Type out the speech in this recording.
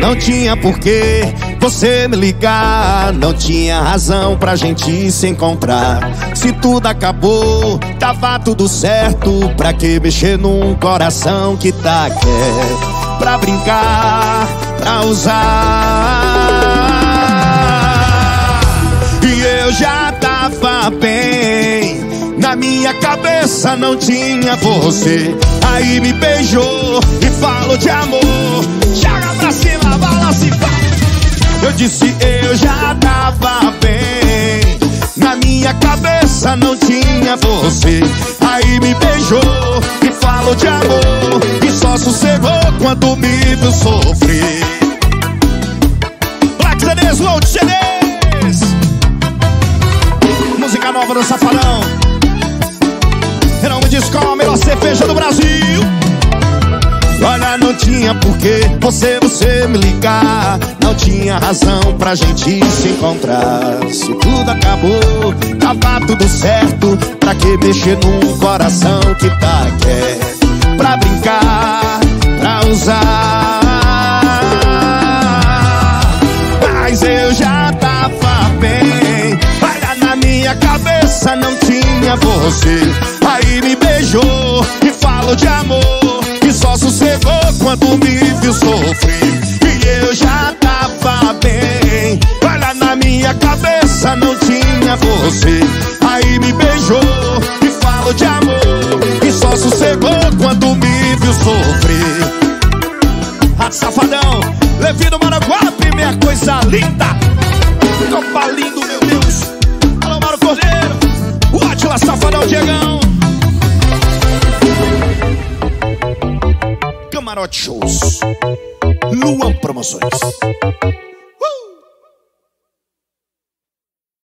Não tinha porquê você me ligar, não tinha razão pra gente se encontrar. Se tudo acabou, tava tudo certo. Pra que mexer num coração que tá quieto? Pra brincar, pra usar. Na minha cabeça não tinha você. Aí me beijou e falou de amor. Joga pra cima, balança e Eu disse eu já tava bem. Na minha cabeça não tinha você. Aí me beijou e falou de amor. E só sossegou quando me viu sofrer. Black CDs, Load CDs. Música nova do Safadão. Em nome de escola, melhor cerveja do Brasil. Olha, não tinha porquê você, você me ligar. Não tinha razão pra gente se encontrar. Se tudo acabou, tava tudo certo. Pra que mexer num coração que tá quieto? Pra brincar, pra usar. Mas eu já tava bem. Olha, na minha cabeça não tinha você. Quando me viu sofrer. E eu já tava bem. Olha na minha cabeça, não tinha você. Aí me beijou e falou de amor. E só sossegou quando me viu sofrer. Ah, safadão, Levi do Maraguape, minha coisa linda. Copa lindo, Camarote Shows. Luan Promoções.